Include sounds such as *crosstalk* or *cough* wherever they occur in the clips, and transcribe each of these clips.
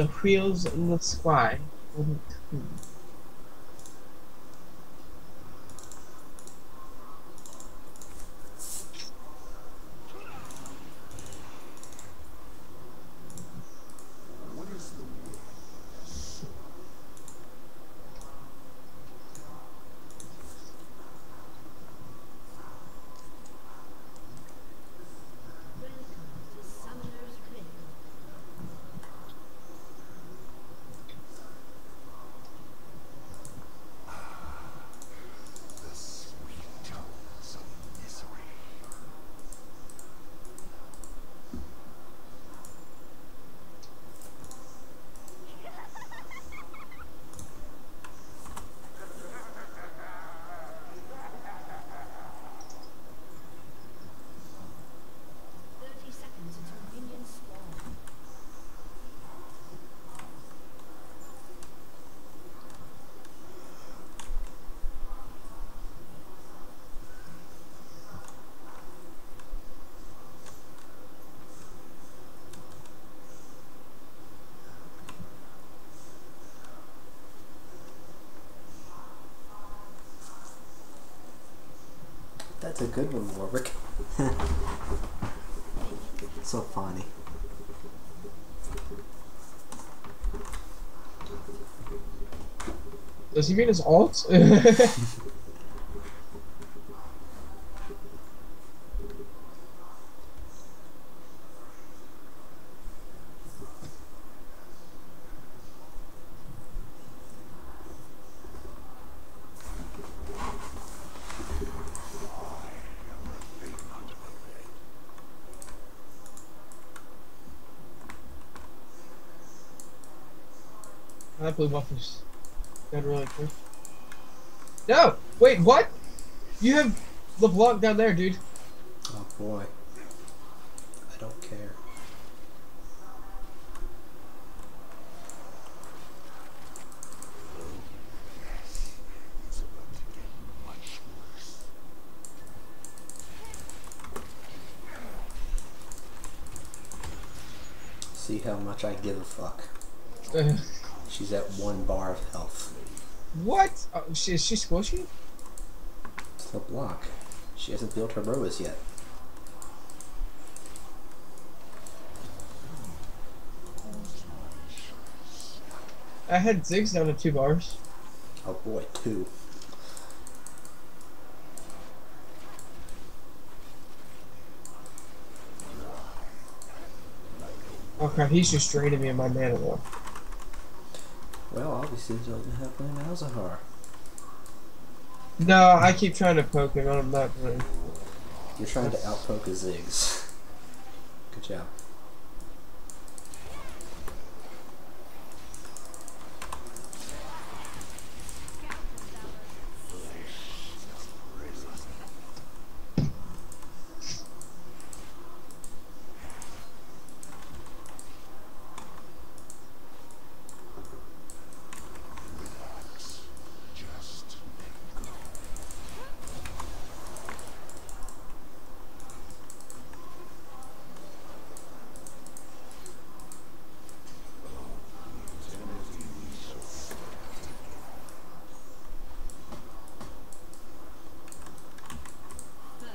the wheels in the sky wouldn't turn. That's a good one, Warwick. *laughs* so funny. Does he mean his alt? *laughs* that blue buff is got really quick. No! Wait, what? You have the LeBlanc down there, dude. Oh boy. I don't care. See how much I give a fuck. *laughs* She's at one bar of health. what? Oh, she, is she squishy? It's the block. She hasn't built her boas yet. I had Ziggs down to two bars. Oh boy, two. Oh crap, he's just draining me in my mana though. Well, obviously he doesn't have my Malzahar. No, I keep trying to poke him, I'm not. You're trying to outpoke a Ziggs. Good job.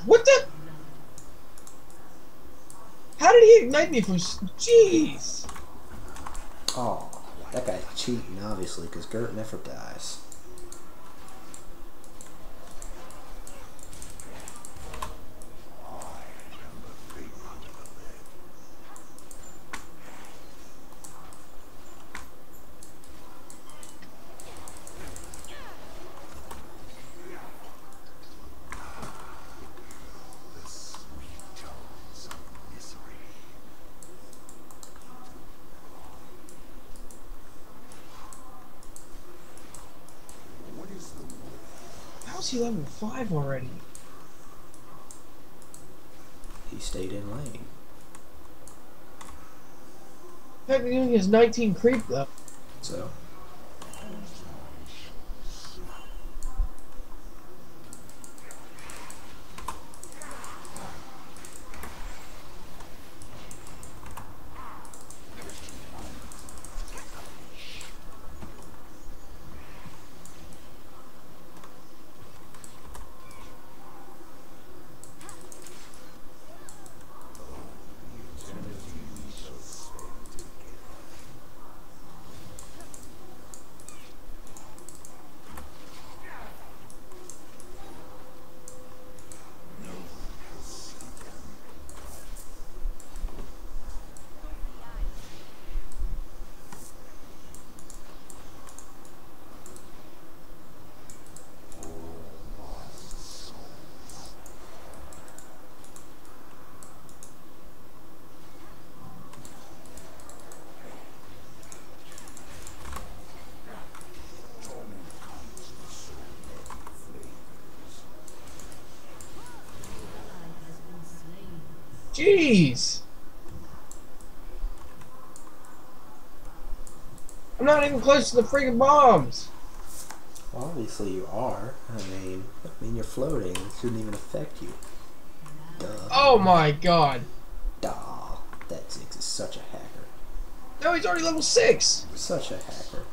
What the? How did he ignite me from? Jeez. Oh, that guy's cheating, obviously, because Gert never dies. How's he level five already? He stayed in lane. Technically, he has 19 creep though. So, Jeez. I'm not even close to the freaking bombs. Well, obviously you are. I mean, I mean you're floating. It shouldn't even affect you. Duh. Oh my god. Duh. That Ziggs is such a hacker. No, he's already level 6. Such a hacker.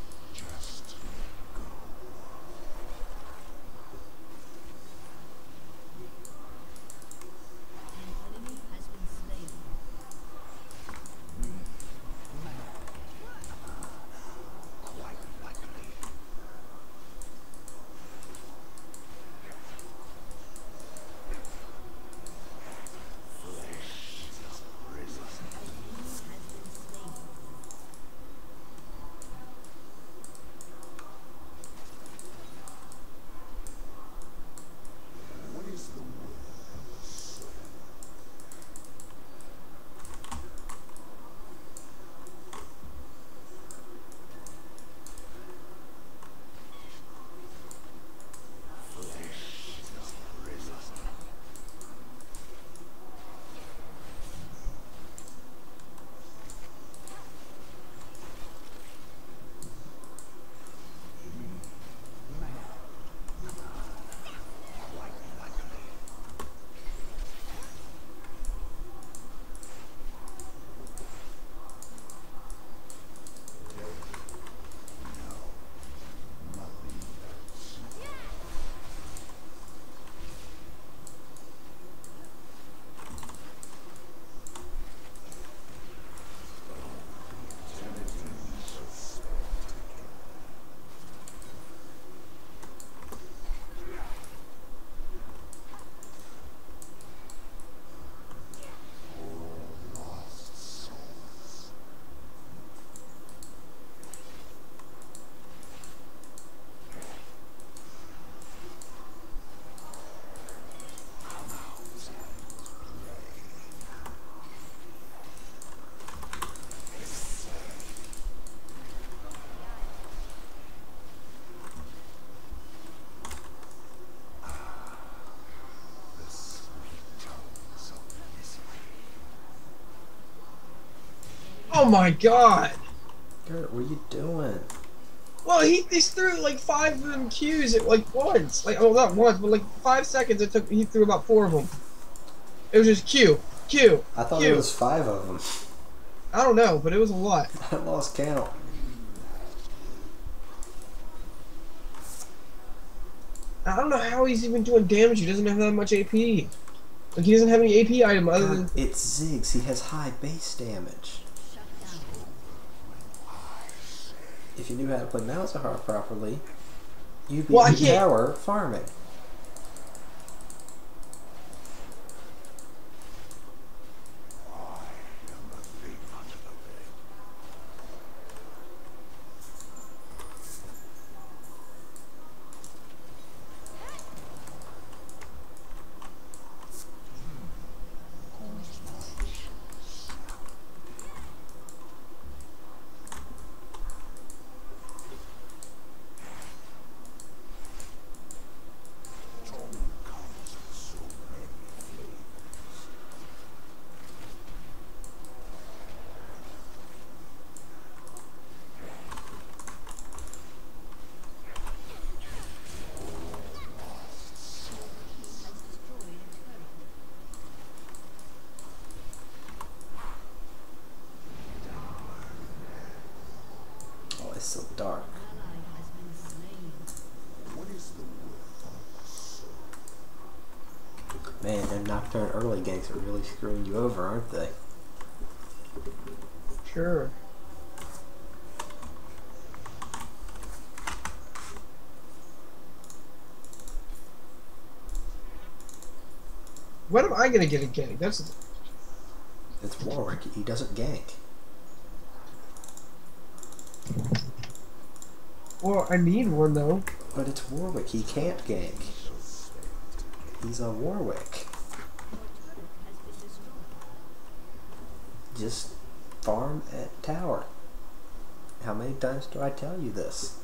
Oh my god. Gert, what are you doing? Well, he, he threw like five of them Qs at like once. Like, oh, not once, but like five seconds it took. He threw about four of them. It was just Q, Q, I thought Q. there was five of them. I don't know, but it was a lot. *laughs* I lost count. I don't know how he's even doing damage. He doesn't have that much AP. Like he doesn't have any AP item other than. It's Ziggs. He has high base damage. Shut down. If you knew how to play Malzahar properly, you'd be Well, in farming. Has destroyed a turret. Oh, it's so dark. Ally has been slain. Man, them nocturne ganks are really screwing you over, aren't they? Sure. When am I gonna get a gank? That's It's Warwick. He doesn't gank. well, I need one though. But it's Warwick. He can't gank. He's a Warwick. Your turret has been destroyed. Just farm at tower. How many times do I tell you this?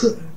An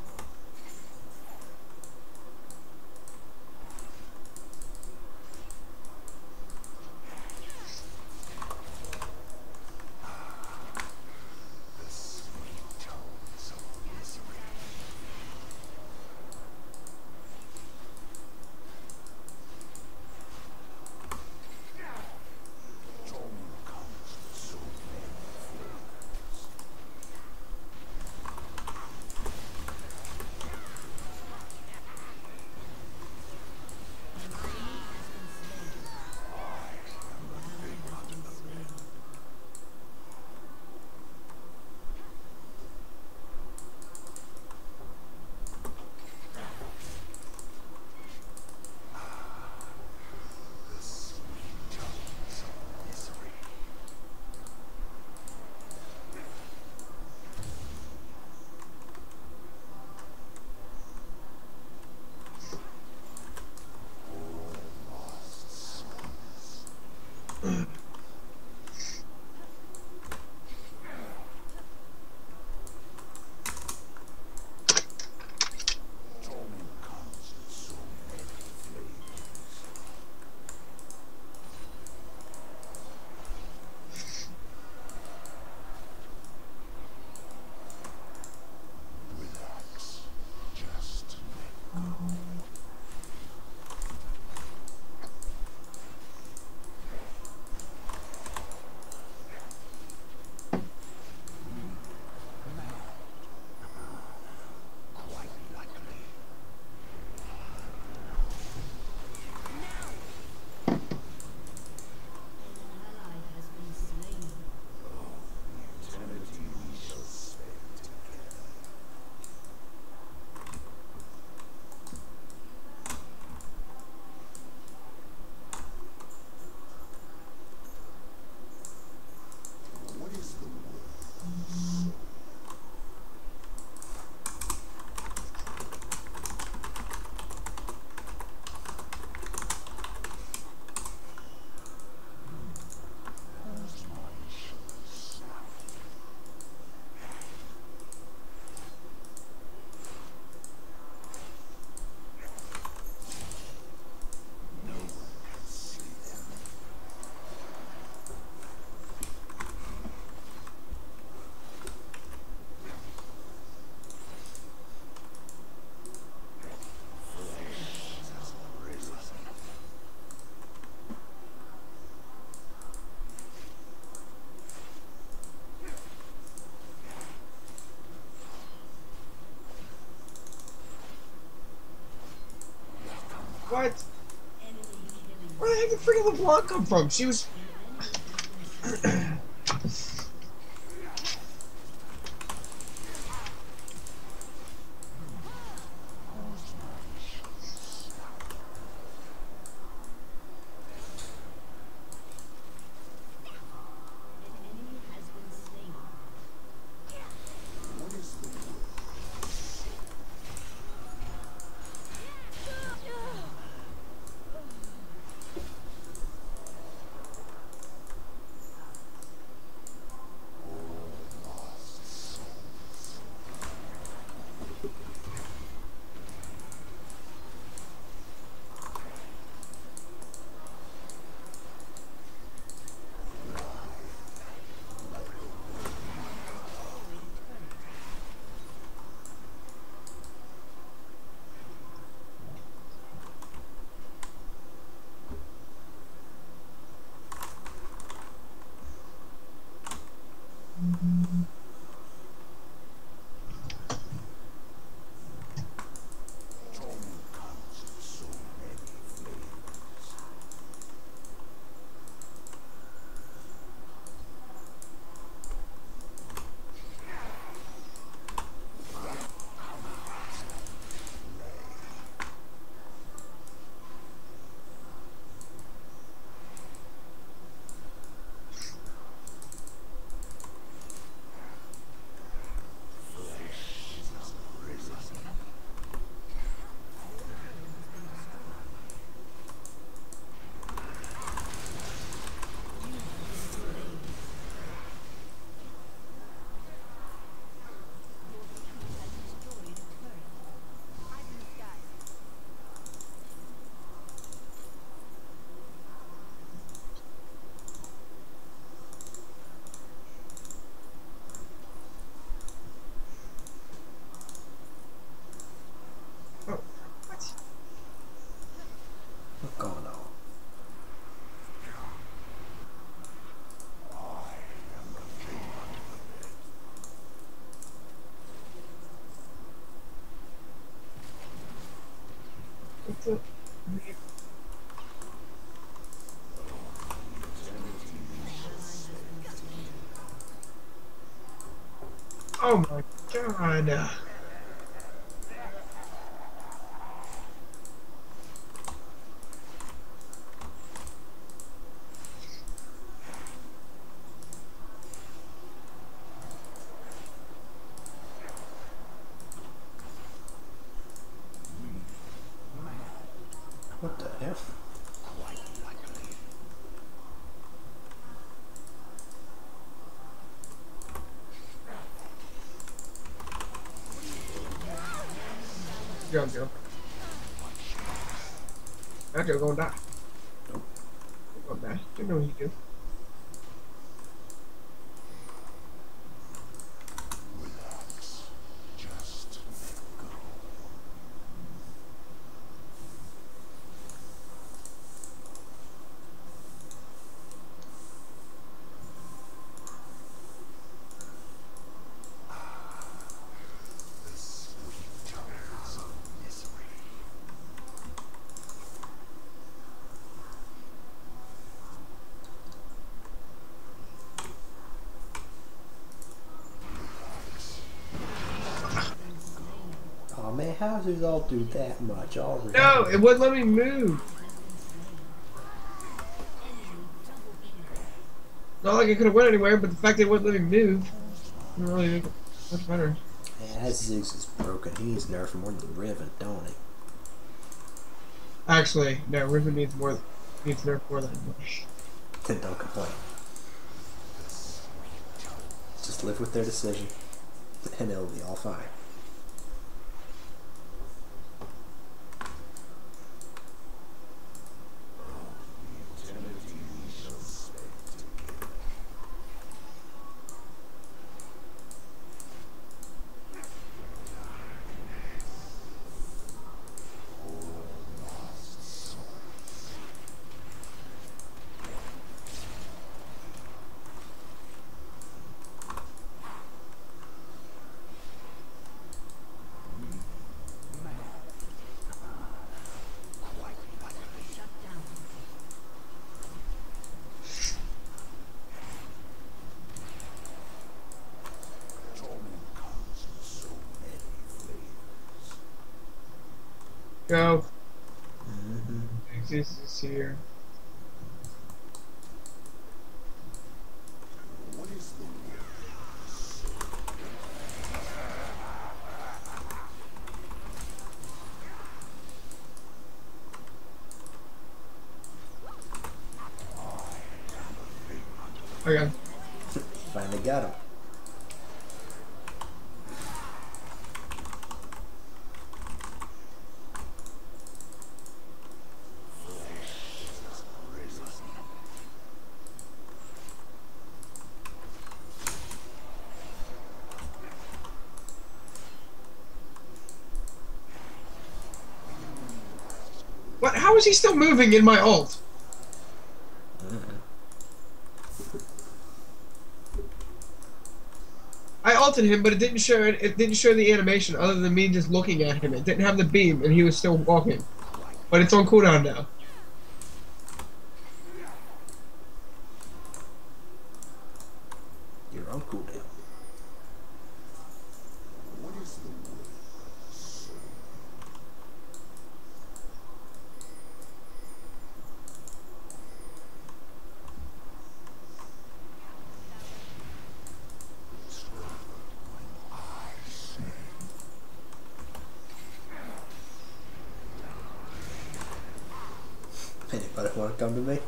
What? Where the heck did freaking LeBlanc come from? She was. Oh my god. What the hell? Jump, Joe. That Joe gonna die. Nope. He Gonna die. You know he do. Oh man, y'all do that much already? No, it wouldn't let me move. Not like I could have went anywhere, but the fact that it wouldn't let me move didn't really make it much better. That Ziggs is broken. He needs nerf more than Riven, don't he? Actually, no, Riven needs more needs nerf more than Then *laughs* don't complain. Just live with their decision, and it'll be all fine. Go. Mm-hmm. Exist is here. Okay. Finally got him. What? How is he still moving in my ult? I ulted him, but it didn't show it. It didn't show the animation other than me just looking at him. It didn't have the beam, and he was still walking. But it's on cooldown now. You're on cooldown. To come to me?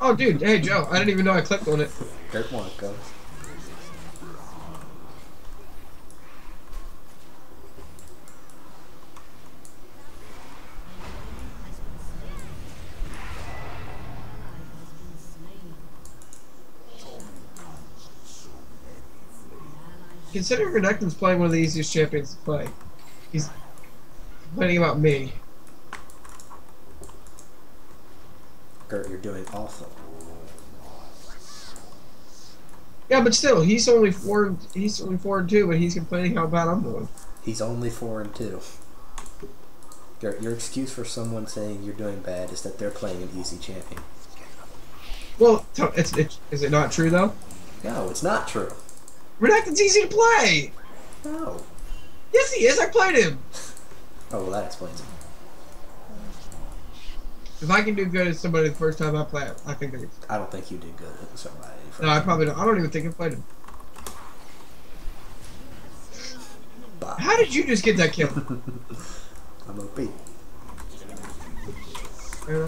Oh, dude. Hey, Joe. I didn't even know I clicked on it. Kurt want to come. Considering Renekton's playing one of the easiest champions to play, he's complaining about me. Kurt, you're doing awful. Yeah, but still, he's only four. He's only four and two, but he's complaining how bad I'm doing. He's only four and two. Your, your excuse for someone saying you're doing bad is that they're playing an easy champion. Well, it's, it's is it not true though? No, it's not true. Redacted's easy to play. No. Yes, he is. I played him. Oh, well, that explains it. If I can do good as somebody the first time I play, it, I think I can. I don't think you did good at somebody. No, I probably don't. I don't even think I played him. Bye. How did you just get that kill? *laughs* I'm OP. Uh,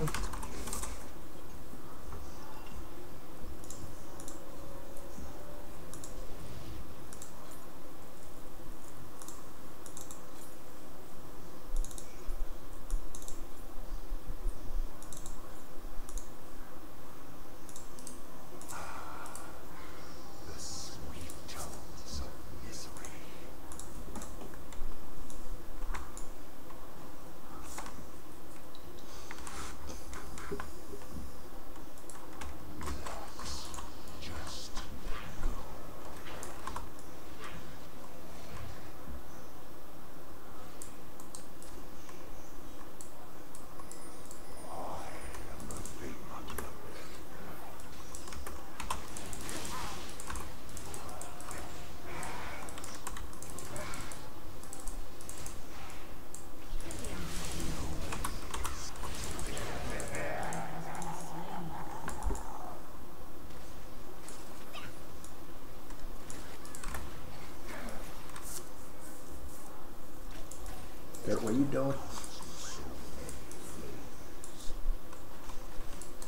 Dirt, what are you doing?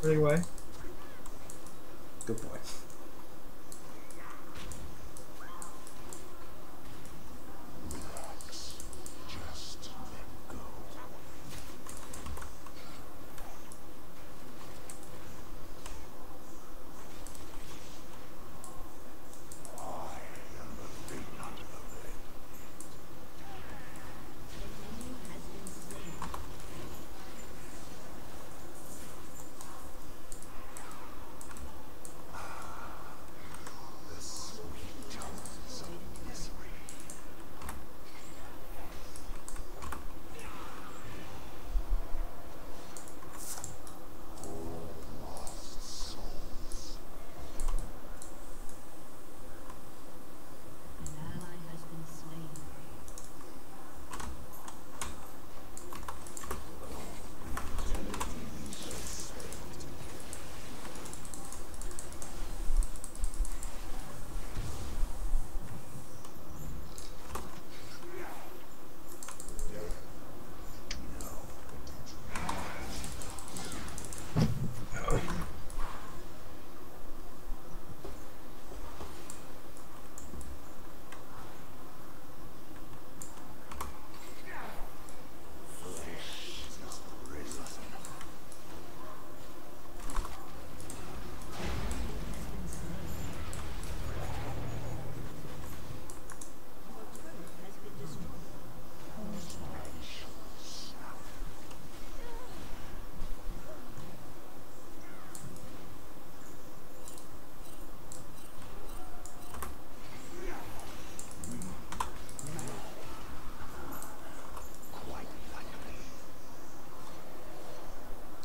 anyway, Good boy.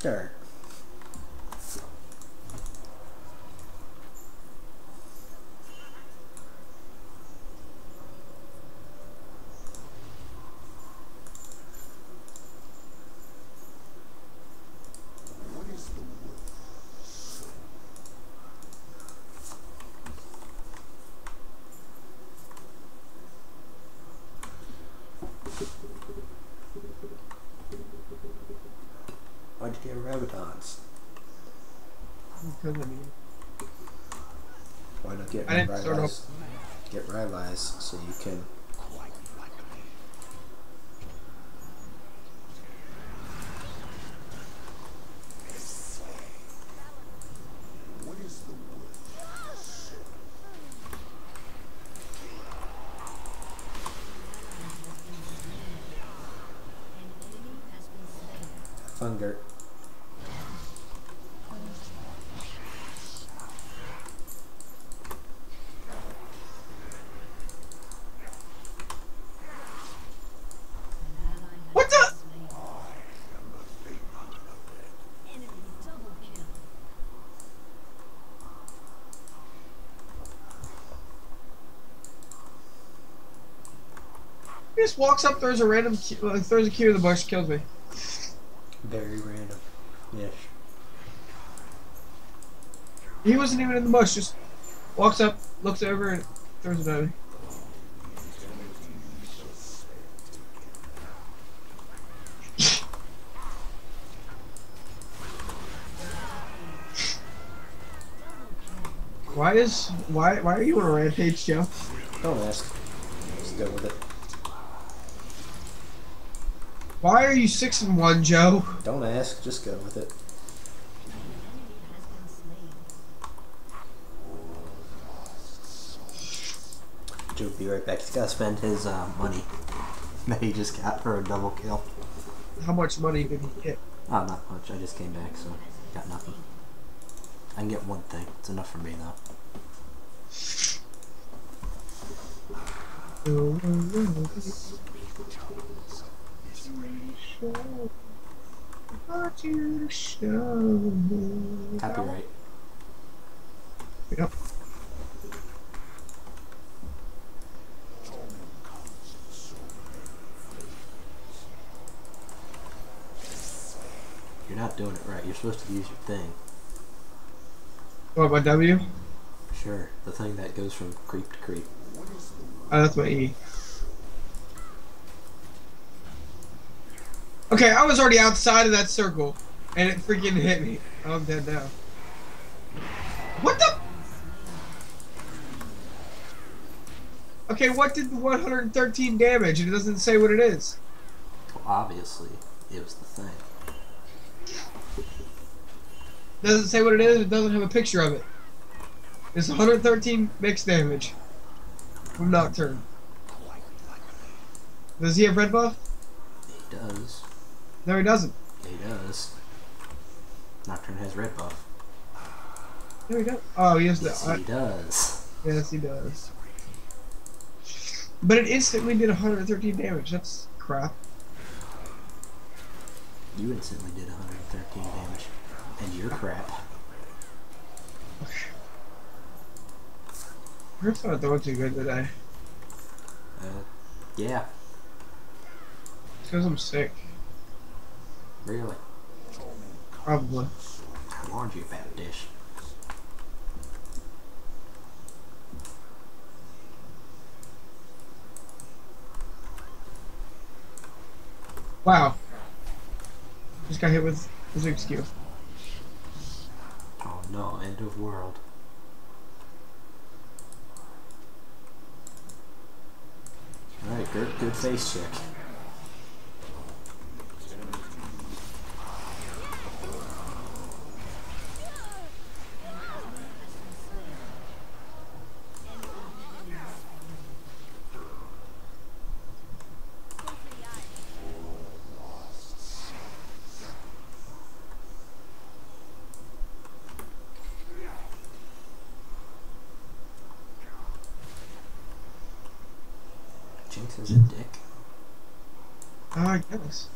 Dirt. Why'd you get Rabadons? because I mean, Why not get I didn't start Rylai's? Get Rylai's so you can. An enemy has been slain. Fun dirt. An ally has What been the- slain. He just walks up, throws a random, Q, uh, throws a Q in the bush, kills me. Very random. Yes. He wasn't even in the bush. Just walks up, looks over, and throws it at me. Why is why why are you on a rampage, Joe? Don't ask. Just go with it. Why are you six and one, Joe? Don't ask. Just go with it. Joe will be right back. He's got to spend his uh, money *laughs* that he just got for a double kill. How much money did he get? Oh, not much. I just came back, so got nothing. I can get one thing. It's enough for me, though. *laughs* Copyright. Yep. You're not doing it right. You're supposed to use your thing. What my W? Sure. The thing that goes from creep to creep. Oh, that's my E. Okay, I was already outside of that circle, and it freaking hit me. Oh, I'm dead now. What the? Okay, what did the 113 damage? It doesn't say what it is. Well, obviously, it was the thing. doesn't say what it is. It doesn't have a picture of it. It's 113 mixed damage from Nocturne. Does he have red buff? He does. No, he doesn't. He does. Nocturne has red buff. No, he doesn't. Oh, he has the. Yes, I- he does. yes, he does. But it instantly did 113 damage. That's crap. You instantly did 113 damage. And you're crap. Rift's not doing too good today. Uh, yeah, Because I'm sick. Really. Probably. I warned you about this. Wow. Just got hit with Zook's Q. Oh no, end of world. Alright, good, good face check. Jinx is a dick. Ah, I guess.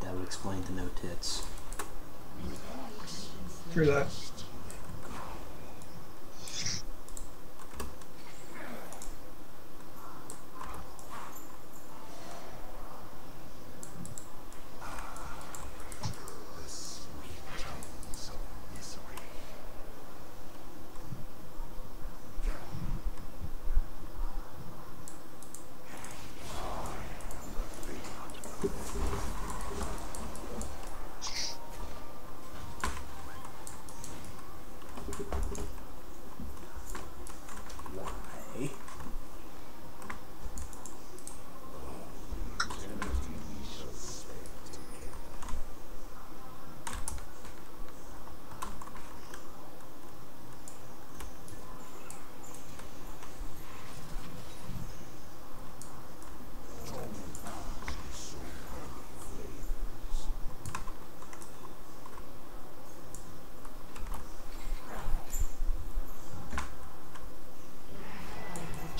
That would explain the no tits. True that. Why?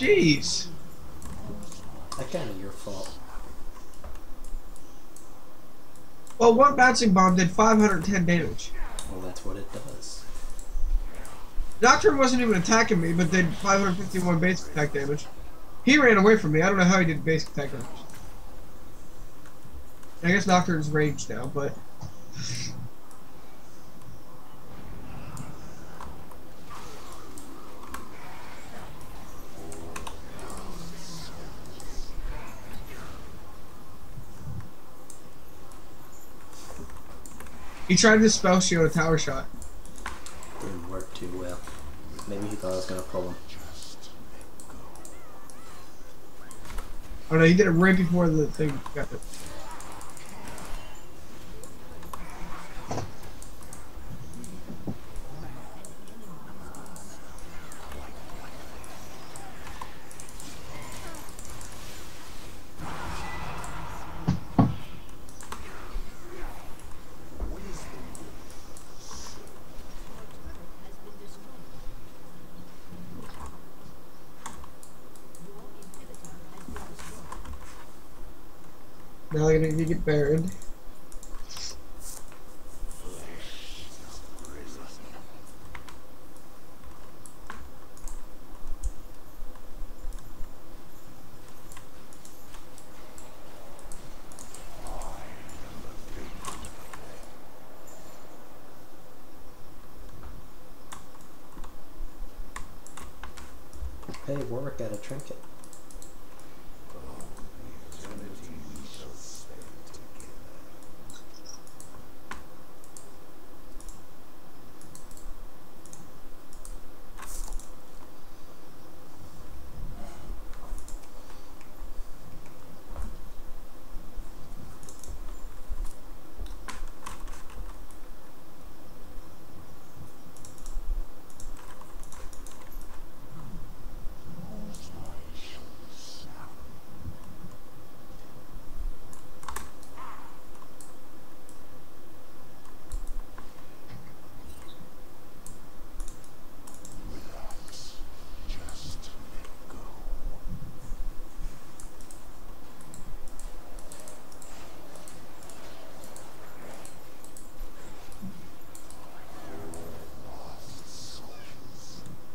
Jeez. That kind of your fault. Well, one bouncing bomb did 510 damage. Well, that's what it does. Doctor wasn't even attacking me, but did 551 basic attack damage. He ran away from me. I don't know how he did basic attack damage. I guess Nocturne's ranged now, but he tried to spell shield a tower shot. Didn't work too well. Maybe he thought I was gonna pull him. Oh no, he did it right before the thing got it. Get buried. Hey, Warwick got a trinket.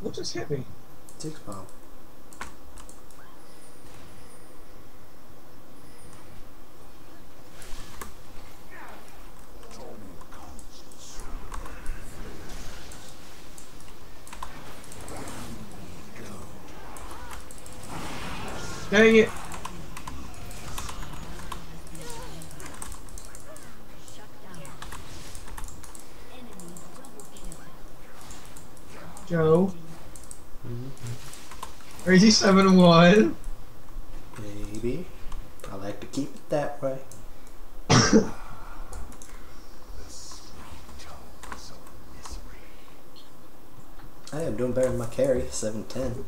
What just hit me? Six bomb. Dang it! 97 one. Maybe. I like to keep it that way. *laughs* I am doing better than my carry, 710.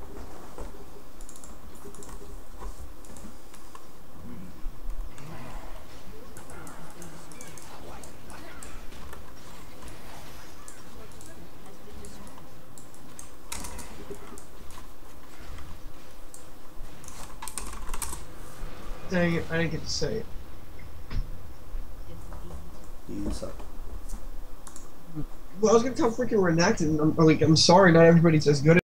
I didn't get to say it. You suck. Well, I was gonna tell freaking Renekton. I'm like, I'm sorry, not everybody's as good